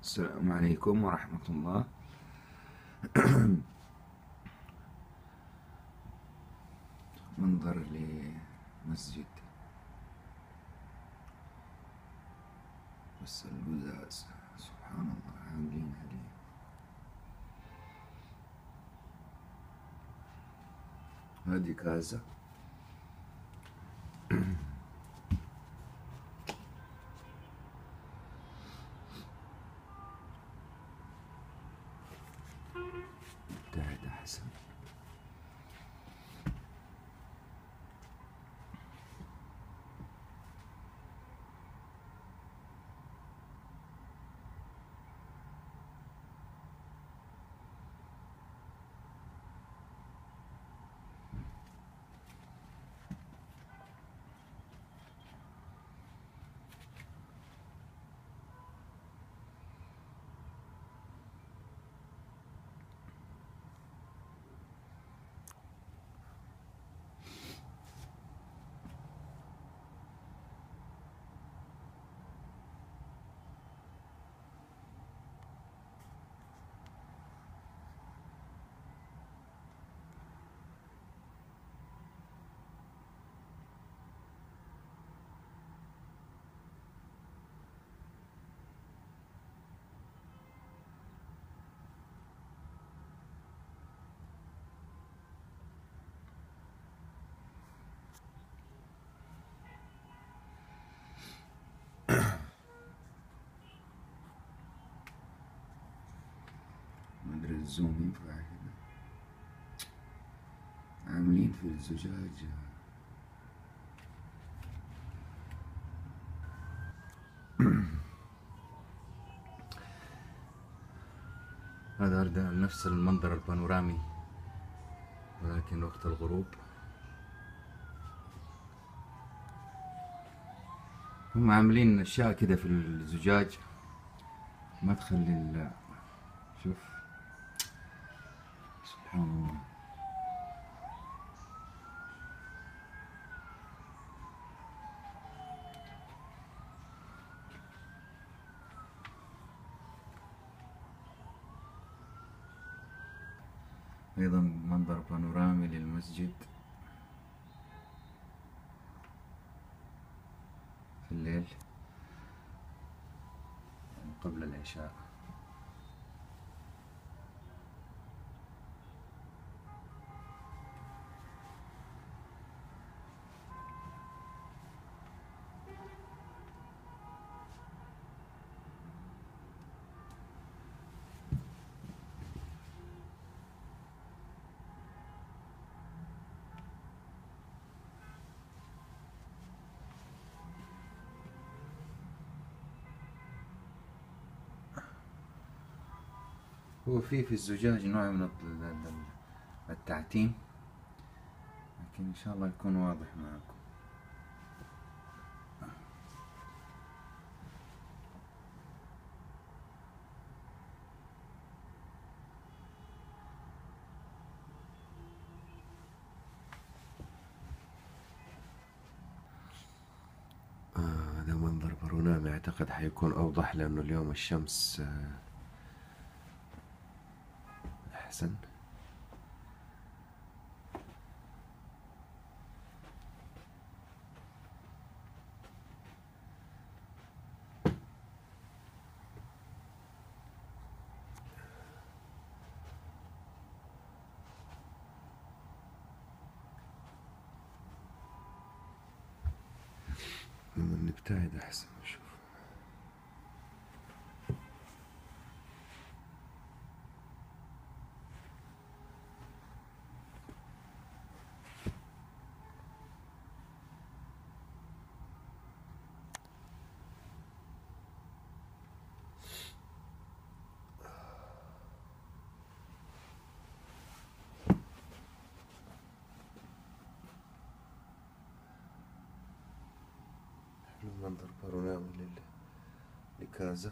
السلام عليكم ورحمة الله. منظر لمسجد. بس القزاز سبحان الله. عاملين عليه هذه كازا. guys. الزوم ينفع عاملين في الزجاج هذا أردى نفس المنظر البانورامي ولكن وقت الغروب. هم عاملين أشياء كده في الزجاج. ما تخلي ال- شوف. الله أيضا منظر بانورامي للمسجد. في الليل. قبل العشاء. هو في في الزجاج نوع من الت- ال- ال- التعتيم لكن إن شاء الله يكون واضح معكم آه، هذا منظر برونامي أعتقد حيكون أوضح لأنه اليوم الشمس آه، أحسن. لما نبتعد أحسن نشوف. حلو منظر بارونامي لل- لكازا